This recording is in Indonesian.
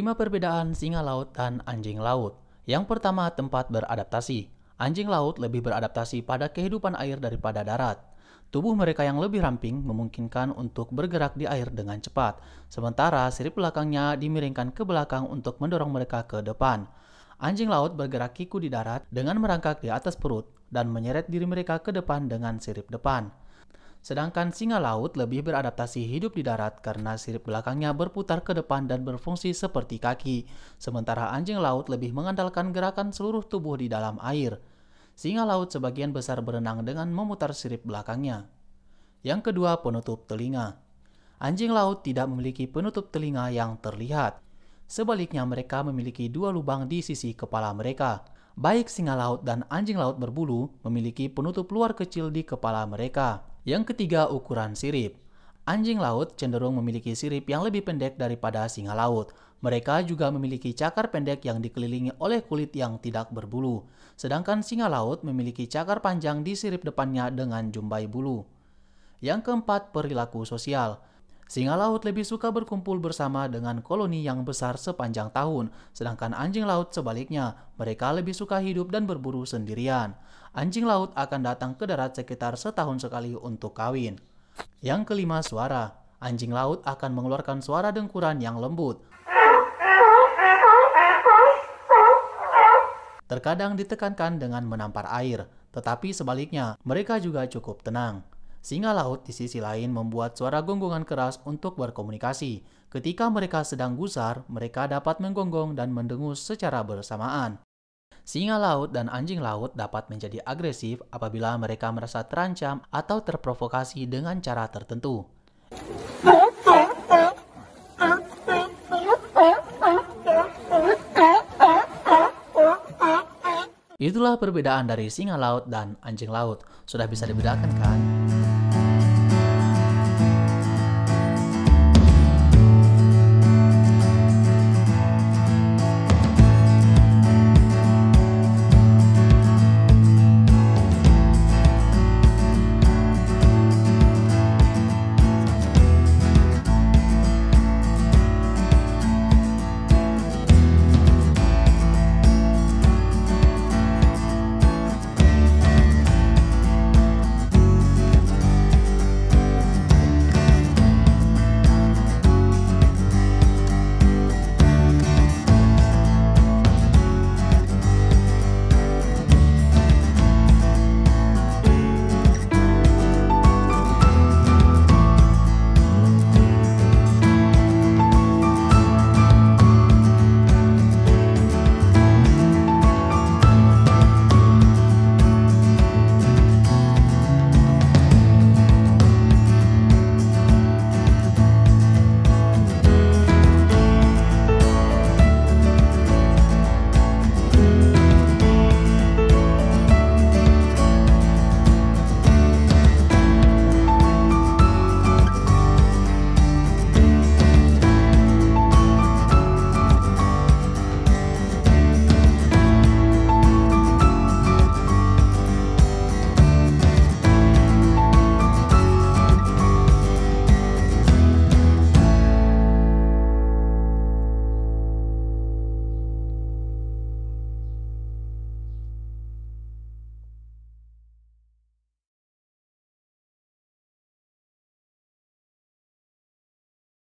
5 perbedaan singa laut dan anjing laut. Yang pertama, tempat beradaptasi. Anjing laut lebih beradaptasi pada kehidupan air daripada darat. Tubuh mereka yang lebih ramping memungkinkan untuk bergerak di air dengan cepat, sementara sirip belakangnya dimiringkan ke belakang untuk mendorong mereka ke depan. Anjing laut bergerak kiku di darat dengan merangkak di atas perut dan menyeret diri mereka ke depan dengan sirip depan. Sedangkan singa laut lebih beradaptasi hidup di darat karena sirip belakangnya berputar ke depan dan berfungsi seperti kaki, sementara anjing laut lebih mengandalkan gerakan seluruh tubuh di dalam air. Singa laut sebagian besar berenang dengan memutar sirip belakangnya. Yang kedua, penutup telinga. Anjing laut tidak memiliki penutup telinga yang terlihat. Sebaliknya, mereka memiliki dua lubang di sisi kepala mereka. Baik singa laut dan anjing laut berbulu memiliki penutup luar kecil di kepala mereka. Yang ketiga, ukuran sirip. Anjing laut cenderung memiliki sirip yang lebih pendek daripada singa laut. Mereka juga memiliki cakar pendek yang dikelilingi oleh kulit yang tidak berbulu. Sedangkan singa laut memiliki cakar panjang di sirip depannya dengan jumbai bulu. Yang keempat, perilaku sosial. Singa laut lebih suka berkumpul bersama dengan koloni yang besar sepanjang tahun, sedangkan anjing laut sebaliknya, mereka lebih suka hidup dan berburu sendirian anjing laut akan datang ke darat sekitar setahun sekali untuk kawin. Yang kelima, suara. Anjing laut akan mengeluarkan suara dengkuran yang lembut. Terkadang ditekankan dengan menampar air, tetapi sebaliknya, mereka juga cukup tenang. Singa laut di sisi lain membuat suara gonggongan keras untuk berkomunikasi. Ketika mereka sedang gusar, mereka dapat menggonggong dan mendengus secara bersamaan. Singa laut dan anjing laut dapat menjadi agresif apabila mereka merasa terancam atau terprovokasi dengan cara tertentu. Itulah perbedaan dari singa laut dan anjing laut. Sudah bisa dibedakan kan?